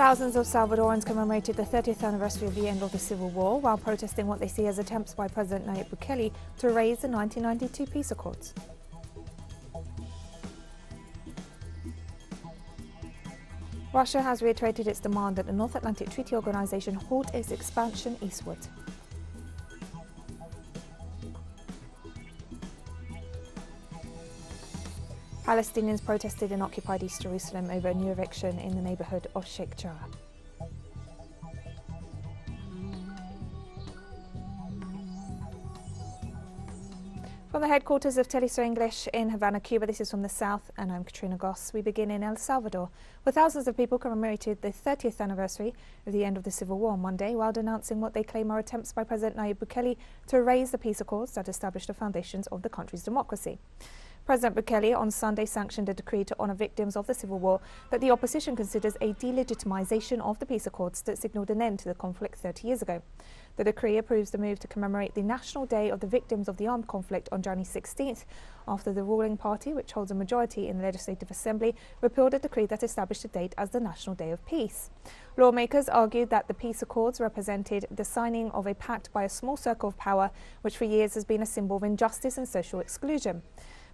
Thousands of Salvadorans commemorated the 30th anniversary of the end of the Civil War while protesting what they see as attempts by President Nayib Bukele to raise the 1992 peace accords. Russia has reiterated its demand that the North Atlantic Treaty Organization halt its expansion eastward. Palestinians protested in occupied East Jerusalem over a new eviction in the neighborhood of Sheikh Jarrah. From the headquarters of Telesur English in Havana, Cuba, this is from the south, and I'm Katrina Goss. We begin in El Salvador, where thousands of people commemorated the 30th anniversary of the end of the Civil War on Monday, while denouncing what they claim are attempts by President Nayib Bukele to erase the peace accords that established the foundations of the country's democracy. President Bukele on Sunday sanctioned a decree to honour victims of the civil war that the opposition considers a delegitimization of the peace accords that signalled an end to the conflict 30 years ago. The decree approves the move to commemorate the National Day of the Victims of the Armed Conflict on January 16th, after the ruling party, which holds a majority in the Legislative Assembly, repealed a decree that established the date as the National Day of Peace. Lawmakers argued that the peace accords represented the signing of a pact by a small circle of power, which for years has been a symbol of injustice and social exclusion.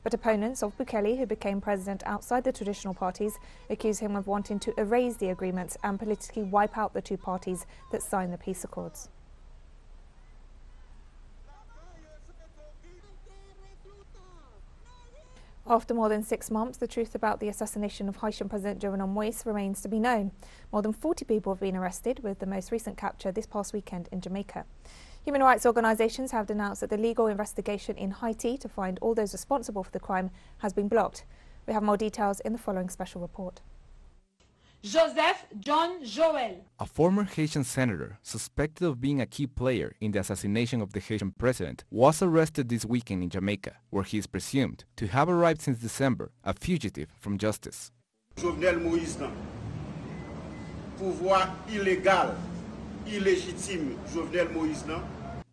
But opponents of Bukele, who became president outside the traditional parties, accuse him of wanting to erase the agreements and politically wipe out the two parties that signed the peace accords. After more than six months, the truth about the assassination of Haitian President Jovenel Moise remains to be known. More than 40 people have been arrested, with the most recent capture this past weekend in Jamaica. Human rights organisations have denounced that the legal investigation in Haiti to find all those responsible for the crime has been blocked. We have more details in the following special report. Joseph John Joel. A former Haitian senator suspected of being a key player in the assassination of the Haitian president was arrested this weekend in Jamaica, where he is presumed to have arrived since December, a fugitive from justice. Jovenel Moïse pouvoir illégal, illégitime Jovenel Moïse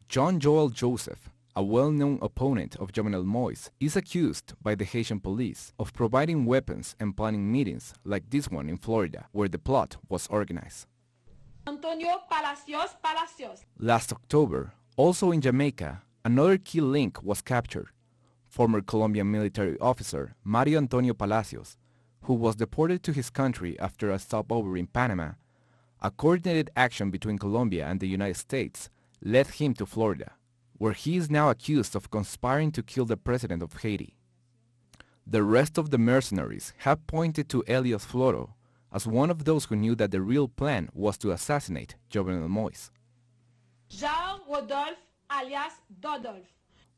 John Joel Joseph, a well-known opponent of Jovenel Moïse, is accused by the Haitian police of providing weapons and planning meetings like this one in Florida, where the plot was organized. Antonio Palacios Palacios. Last October, also in Jamaica, another key link was captured. Former Colombian military officer Mario Antonio Palacios, who was deported to his country after a stopover in Panama, a coordinated action between Colombia and the United States led him to Florida, where he is now accused of conspiring to kill the president of Haiti. The rest of the mercenaries have pointed to Elias Floro as one of those who knew that the real plan was to assassinate Jovenel Moïse. Jean Rodolphe alias Dodolphe.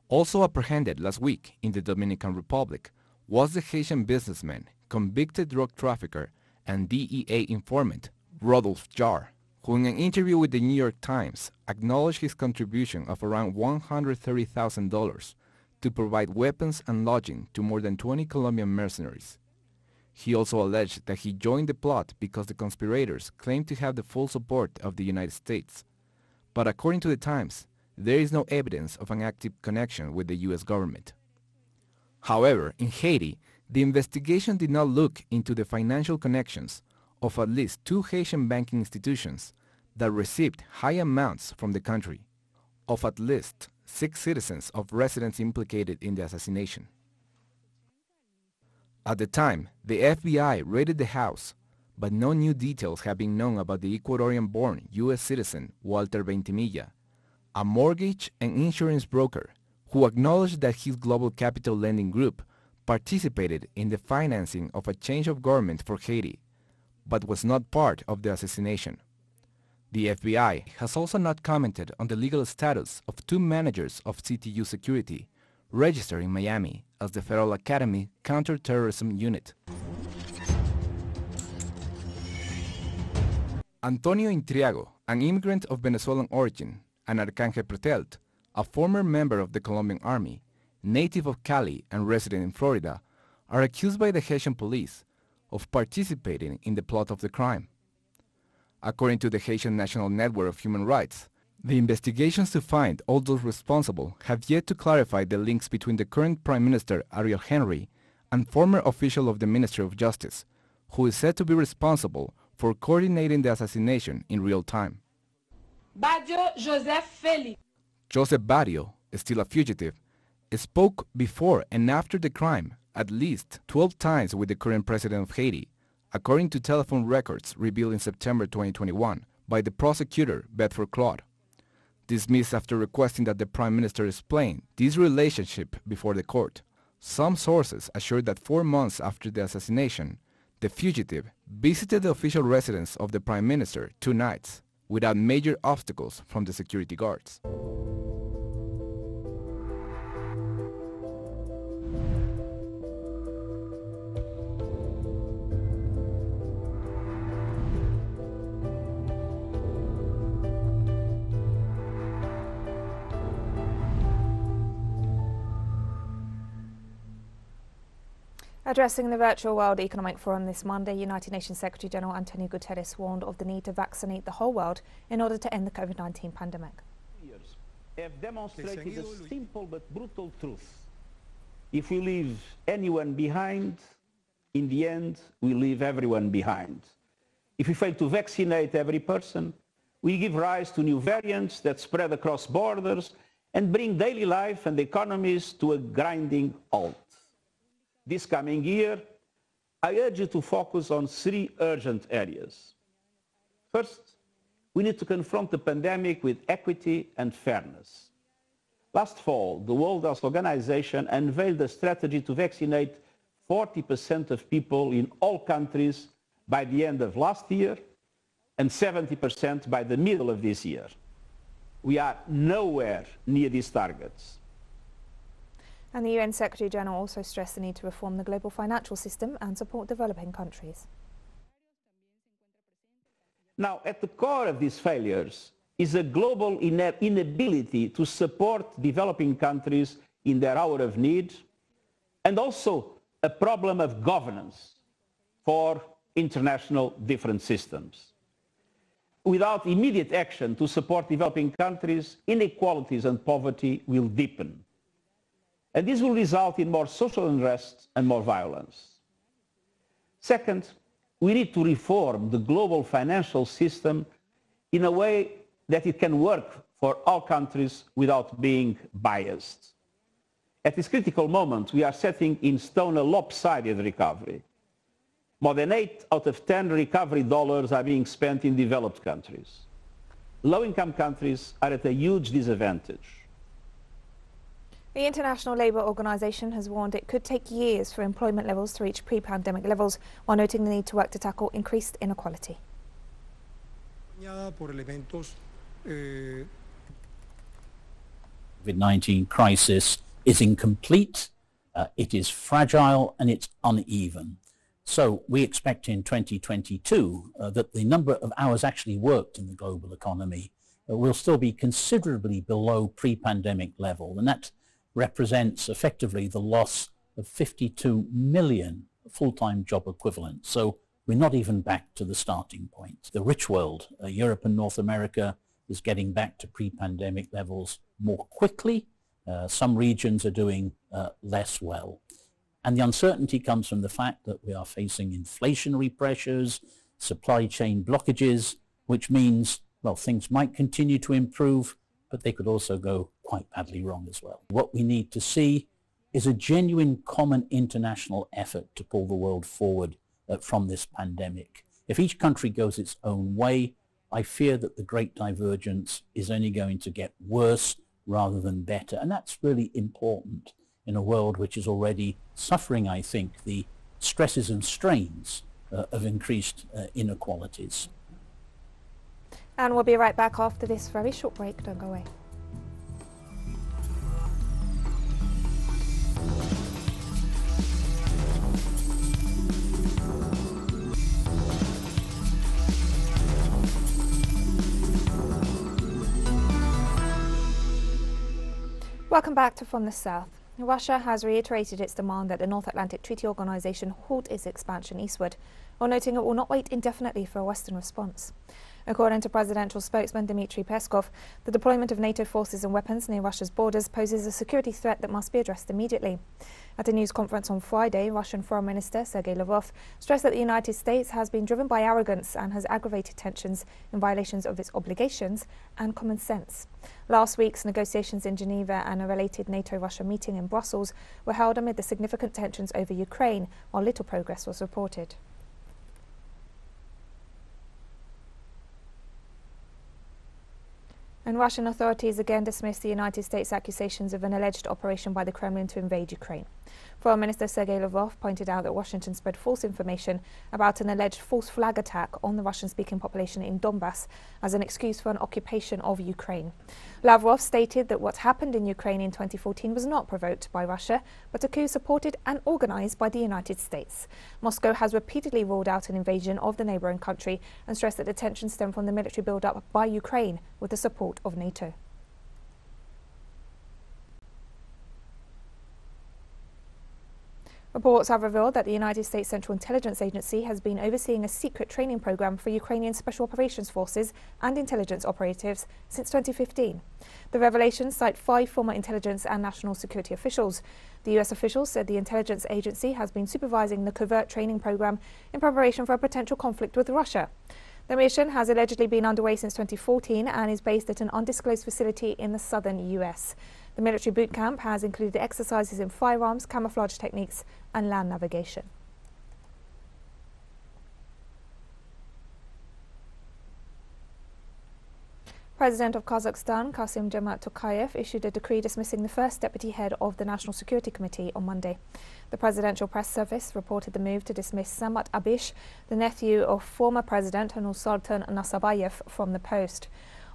Also apprehended last week in the Dominican Republic was the Haitian businessman, convicted drug trafficker, and DEA informant Rodolphe Jaar who in an interview with the New York Times acknowledged his contribution of around $130,000 to provide weapons and lodging to more than 20 Colombian mercenaries. He also alleged that he joined the plot because the conspirators claimed to have the full support of the United States. But according to the Times, there is no evidence of an active connection with the U.S. government. However, in Haiti, the investigation did not look into the financial connections of at least two Haitian banking institutions that received high amounts from the country, of at least six citizens of residents implicated in the assassination. At the time, the FBI raided the house, but no new details have been known about the Ecuadorian-born U.S. citizen Walter Veintemilla, a mortgage and insurance broker who acknowledged that his global capital lending group participated in the financing of a change of government for Haiti but was not part of the assassination. The FBI has also not commented on the legal status of two managers of CTU Security, registered in Miami as the Federal Academy Counterterrorism Unit. Antonio Intriago, an immigrant of Venezuelan origin, and Arcangel Pretelt, a former member of the Colombian Army, native of Cali and resident in Florida, are accused by the Haitian police of participating in the plot of the crime. According to the Haitian National Network of Human Rights, the investigations to find all those responsible have yet to clarify the links between the current Prime Minister Ariel Henry and former official of the Ministry of Justice, who is said to be responsible for coordinating the assassination in real time. Badio Joseph Félix. Joseph Badio, still a fugitive, spoke before and after the crime at least 12 times with the current president of Haiti, according to telephone records revealed in September 2021 by the prosecutor Bedford Claude. Dismissed after requesting that the prime minister explain this relationship before the court. Some sources assured that four months after the assassination, the fugitive visited the official residence of the prime minister two nights without major obstacles from the security guards. Addressing the virtual World Economic Forum this Monday, United Nations Secretary General Antonio Guterres warned of the need to vaccinate the whole world in order to end the COVID 19 pandemic. Years have demonstrated a simple but brutal truth. If we leave anyone behind, in the end, we leave everyone behind. If we fail to vaccinate every person, we give rise to new variants that spread across borders and bring daily life and economies to a grinding halt this coming year, I urge you to focus on three urgent areas. First, we need to confront the pandemic with equity and fairness. Last fall, the World Health Organization unveiled a strategy to vaccinate 40% of people in all countries by the end of last year and 70% by the middle of this year. We are nowhere near these targets. And the UN Secretary General also stressed the need to reform the global financial system and support developing countries. Now, at the core of these failures is a global inability to support developing countries in their hour of need and also a problem of governance for international different systems. Without immediate action to support developing countries, inequalities and poverty will deepen. And this will result in more social unrest and more violence. Second, we need to reform the global financial system in a way that it can work for all countries without being biased. At this critical moment, we are setting in stone a lopsided recovery. More than 8 out of 10 recovery dollars are being spent in developed countries. Low-income countries are at a huge disadvantage. The International Labour Organization has warned it could take years for employment levels to reach pre-pandemic levels, while noting the need to work to tackle increased inequality. COVID-19 crisis is incomplete, uh, it is fragile and it's uneven. So we expect in 2022 uh, that the number of hours actually worked in the global economy uh, will still be considerably below pre-pandemic level. And that represents effectively the loss of 52 million full-time job equivalents. So we're not even back to the starting point. The rich world, uh, Europe and North America, is getting back to pre-pandemic levels more quickly. Uh, some regions are doing uh, less well. And the uncertainty comes from the fact that we are facing inflationary pressures, supply chain blockages, which means, well, things might continue to improve, but they could also go quite badly wrong as well. What we need to see is a genuine common international effort to pull the world forward uh, from this pandemic. If each country goes its own way, I fear that the great divergence is only going to get worse rather than better. And that's really important in a world which is already suffering, I think, the stresses and strains uh, of increased uh, inequalities. And we'll be right back after this very short break. Don't go away. Welcome back to From the South. Russia has reiterated its demand that the North Atlantic Treaty Organization halt its expansion eastward. While noting it will not wait indefinitely for a Western response. According to presidential spokesman Dmitry Peskov, the deployment of NATO forces and weapons near Russia's borders poses a security threat that must be addressed immediately. At a news conference on Friday, Russian Foreign Minister Sergei Lavrov stressed that the United States has been driven by arrogance and has aggravated tensions in violations of its obligations and common sense. Last week's negotiations in Geneva and a related NATO Russia meeting in Brussels were held amid the significant tensions over Ukraine, while little progress was reported. And Russian authorities again dismissed the United States accusations of an alleged operation by the Kremlin to invade Ukraine. Foreign Minister Sergei Lavrov pointed out that Washington spread false information about an alleged false flag attack on the Russian speaking population in Donbass as an excuse for an occupation of Ukraine. Lavrov stated that what happened in Ukraine in 2014 was not provoked by Russia, but a coup supported and organized by the United States. Moscow has repeatedly ruled out an invasion of the neighboring country and stressed that the tensions stem from the military build up by Ukraine with the support of NATO. Reports have revealed that the United States Central Intelligence Agency has been overseeing a secret training program for Ukrainian Special Operations Forces and intelligence operatives since 2015. The revelations cite five former intelligence and national security officials. The US officials said the intelligence agency has been supervising the covert training program in preparation for a potential conflict with Russia. The mission has allegedly been underway since 2014 and is based at an undisclosed facility in the southern US. The military boot camp has included exercises in firearms, camouflage techniques and land navigation. President of Kazakhstan, Kassym-Jomart Tokayev, issued a decree dismissing the first deputy head of the National Security Committee on Monday. The presidential press service reported the move to dismiss Samat Abish, the nephew of former President Nursultan Nazarbayev, from the post.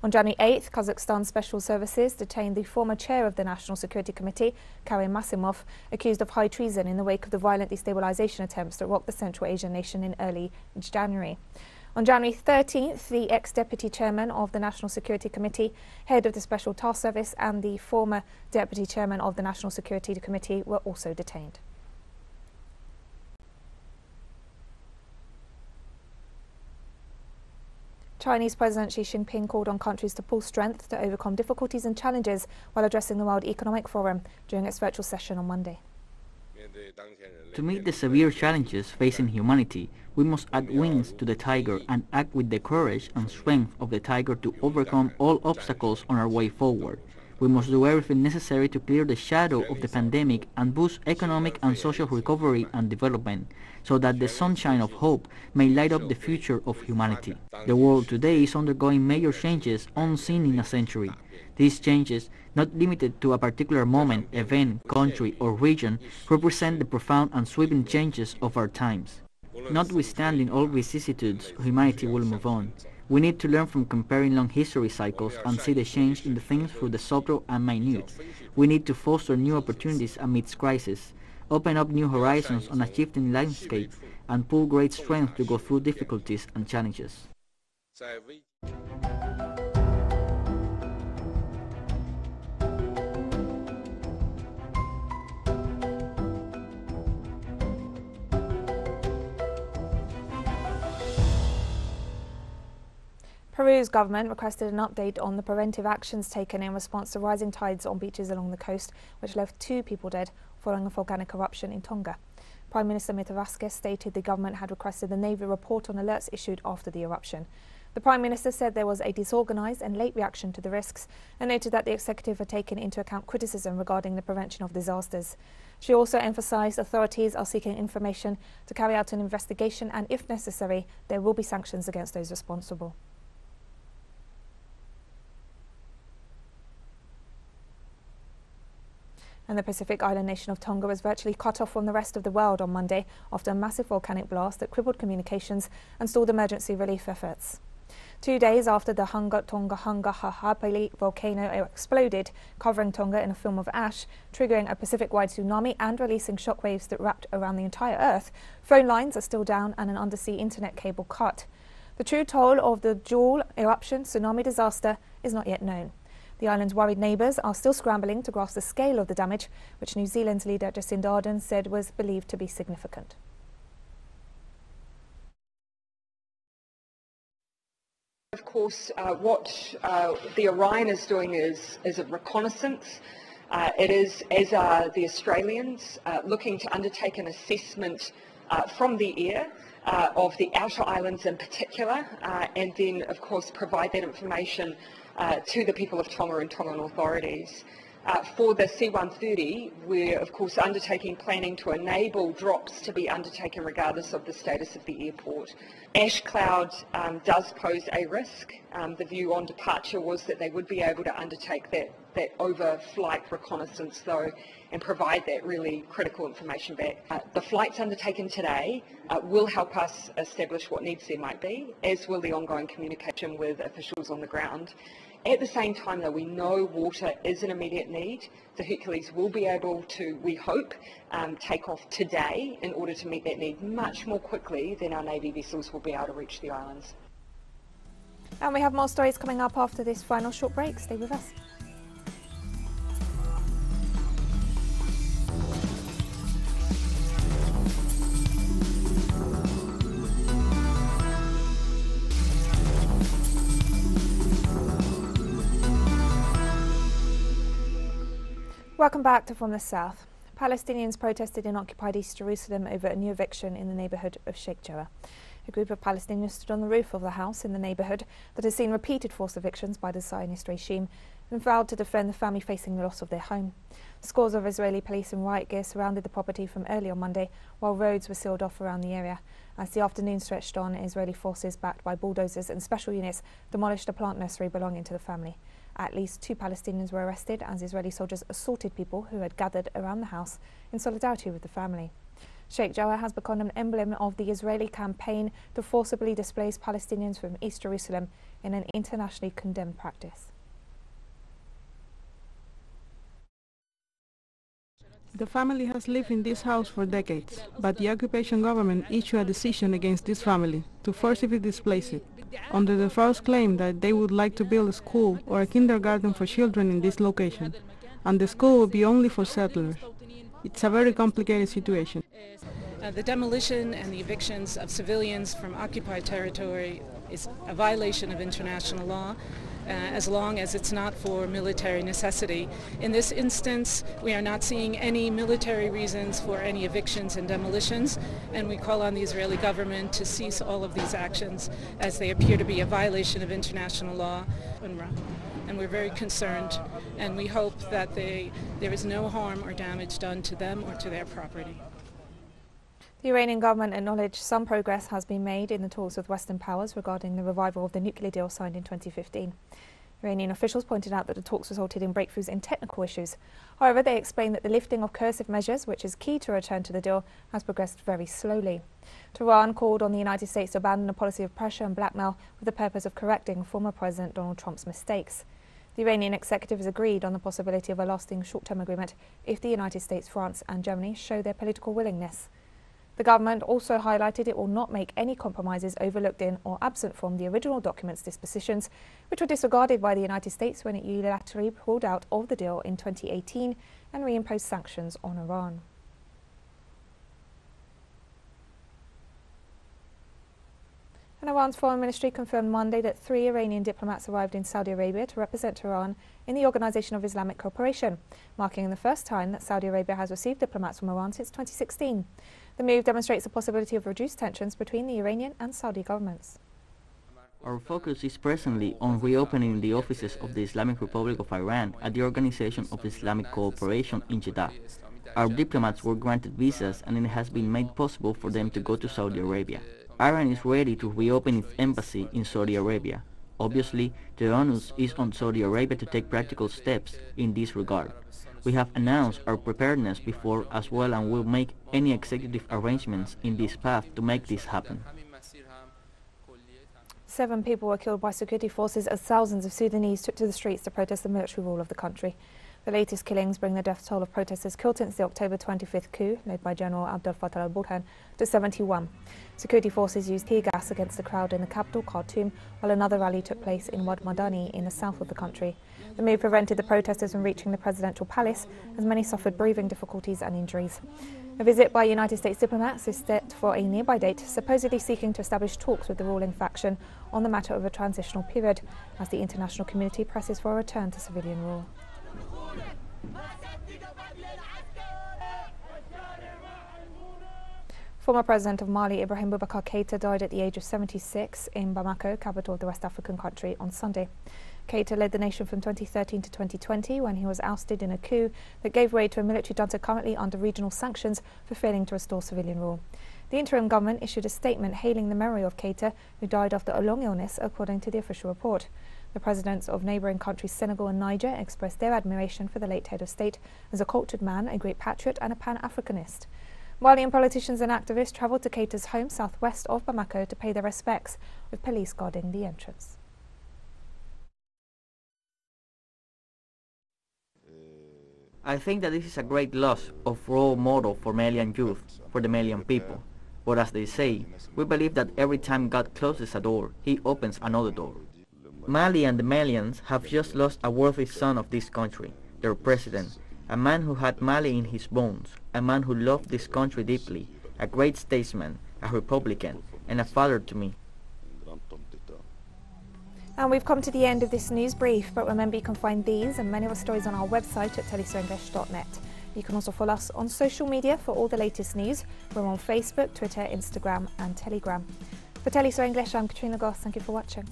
On January 8th, Kazakhstan Special Services detained the former chair of the National Security Committee, Karim Masimov, accused of high treason in the wake of the violent destabilization attempts that rocked the Central Asian nation in early January. On January 13th, the ex-deputy chairman of the National Security Committee, head of the Special Task Service and the former deputy chairman of the National Security Committee were also detained. Chinese President Xi Jinping called on countries to pull strength to overcome difficulties and challenges while addressing the World Economic Forum during its virtual session on Monday. To meet the severe challenges facing humanity, we must add wings to the tiger and act with the courage and strength of the tiger to overcome all obstacles on our way forward. We must do everything necessary to clear the shadow of the pandemic and boost economic and social recovery and development so that the sunshine of hope may light up the future of humanity. The world today is undergoing major changes unseen in a century. These changes, not limited to a particular moment, event, country or region, represent the profound and sweeping changes of our times. Notwithstanding all vicissitudes, humanity will move on. We need to learn from comparing long history cycles and see the change in the things through the subtle and minute. We need to foster new opportunities amidst crisis, open up new horizons on a shifting landscape, and pull great strength to go through difficulties and challenges. Peru's government requested an update on the preventive actions taken in response to rising tides on beaches along the coast, which left two people dead following a volcanic eruption in Tonga. Prime Minister Mirtha Vasquez stated the government had requested the Navy report on alerts issued after the eruption. The Prime Minister said there was a disorganised and late reaction to the risks and noted that the executive had taken into account criticism regarding the prevention of disasters. She also emphasised authorities are seeking information to carry out an investigation and, if necessary, there will be sanctions against those responsible. And the Pacific island nation of Tonga was virtually cut off from the rest of the world on Monday after a massive volcanic blast that crippled communications and stalled emergency relief efforts. Two days after the Hunga Tonga Hunga Ha'apai volcano exploded, covering Tonga in a film of ash, triggering a Pacific-wide tsunami and releasing shockwaves that wrapped around the entire Earth, phone lines are still down and an undersea internet cable cut. The true toll of the dual eruption tsunami disaster is not yet known. The island's worried neighbours are still scrambling to grasp the scale of the damage, which New Zealand's leader Jacinda Ardern said was believed to be significant. Of course, uh, what uh, the Orion is doing is, is a reconnaissance. Uh, it is, as are the Australians, uh, looking to undertake an assessment uh, from the air uh, of the outer islands in particular, and then, of course, provide that information uh, to the people of Tonga and Tongan authorities. Uh, for the C-130, we're of course undertaking planning to enable drops to be undertaken regardless of the status of the airport. Ash cloud um, does pose a risk. Um, the view on departure was that they would be able to undertake that, that over-flight reconnaissance though and provide that really critical information back. Uh, the flights undertaken today uh, will help us establish what needs there might be, as will the ongoing communication with officials on the ground. At the same time, though, we know water is an immediate need. The Hercules will be able to, we hope, um, take off today in order to meet that need much more quickly than our Navy vessels will be able to reach the islands. And we have more stories coming up after this final short break. Stay with us. Welcome back to From the South. Palestinians protested in occupied East Jerusalem over a new eviction in the neighbourhood of Sheikh Jarrah. A group of Palestinians stood on the roof of the house in the neighbourhood that has seen repeated forced evictions by the Zionist regime and vowed to defend the family facing the loss of their home. Scores of Israeli police and riot gear surrounded the property from early on Monday, while roads were sealed off around the area. As the afternoon stretched on, Israeli forces backed by bulldozers and special units demolished a plant nursery belonging to the family. At least two Palestinians were arrested as Israeli soldiers assaulted people who had gathered around the house in solidarity with the family. Sheikh Jarrah has become an emblem of the Israeli campaign to forcibly displace Palestinians from East Jerusalem in an internationally condemned practice. The family has lived in this house for decades, but the occupation government issued a decision against this family to forcibly displace it under the false claim that they would like to build a school or a kindergarten for children in this location, and the school will be only for settlers. It's a very complicated situation. Uh, the demolition and the evictions of civilians from occupied territory is a violation of international law uh, as long as it's not for military necessity. In this instance, we are not seeing any military reasons for any evictions and demolitions, and we call on the Israeli government to cease all of these actions as they appear to be a violation of international law. And we're very concerned, and we hope that they, there is no harm or damage done to them or to their property. The Iranian government acknowledged some progress has been made in the talks with Western powers regarding the revival of the nuclear deal signed in 2015. Iranian officials pointed out that the talks resulted in breakthroughs in technical issues. However, they explained that the lifting of coercive measures, which is key to a return to the deal, has progressed very slowly. Tehran called on the United States to abandon a policy of pressure and blackmail with the purpose of correcting former President Donald Trump's mistakes. The Iranian executive has agreed on the possibility of a lasting short-term agreement if the United States, France and Germany show their political willingness. The government also highlighted it will not make any compromises overlooked in or absent from the original document's dispositions, which were disregarded by the United States when it unilaterally pulled out of the deal in 2018 and reimposed sanctions on Iran. And Iran's foreign ministry confirmed Monday that three Iranian diplomats arrived in Saudi Arabia to represent Iran in the Organization of Islamic Cooperation, marking the first time that Saudi Arabia has received diplomats from Iran since 2016. The move demonstrates the possibility of reduced tensions between the Iranian and Saudi governments. Our focus is presently on reopening the offices of the Islamic Republic of Iran at the Organization of Islamic Cooperation in Jeddah. Our diplomats were granted visas and it has been made possible for them to go to Saudi Arabia. Iran is ready to reopen its embassy in Saudi Arabia. Obviously, the onus is on Saudi Arabia to take practical steps in this regard. We have announced our preparedness before as well and will make any executive arrangements in this path to make this happen. Seven people were killed by security forces as thousands of Sudanese took to the streets to protest the military rule of the country. The latest killings bring the death toll of protesters killed since the October 25th coup, led by General Abdel Fattah al-Burhan, to 71. Security forces used tear gas against the crowd in the capital, Khartoum, while another rally took place in Wad Madani in the south of the country. The move prevented the protesters from reaching the presidential palace, as many suffered breathing difficulties and injuries. A visit by United States diplomats is set for a nearby date, supposedly seeking to establish talks with the ruling faction on the matter of a transitional period, as the international community presses for a return to civilian rule. Former President of Mali, Ibrahim Boubacar Keita, died at the age of 76 in Bamako, capital of the West African country, on Sunday. Keita led the nation from 2013 to 2020 when he was ousted in a coup that gave way to a military junta currently under regional sanctions for failing to restore civilian rule. The interim government issued a statement hailing the memory of Keita, who died after a long illness, according to the official report. The presidents of neighbouring countries Senegal and Niger expressed their admiration for the late head of state as a cultured man, a great patriot and a pan-Africanist. Malian politicians and activists travelled to Keita's home southwest of Bamako to pay their respects, with police guarding the entrance. I think that this is a great loss of role model for Malian youth, for the Malian people. But as they say, we believe that every time God closes a door, he opens another door. Mali and the Malians have just lost a worthy son of this country, their president, a man who had Mali in his bones, a man who loved this country deeply, a great statesman, a Republican, and a father to me. And we've come to the end of this news brief, but remember you can find these and many other stories on our website at telesurenglish.net. You can also follow us on social media for all the latest news. We're on Facebook, Twitter, Instagram and Telegram. For Telesur English, I'm Katrina Goss. Thank you for watching.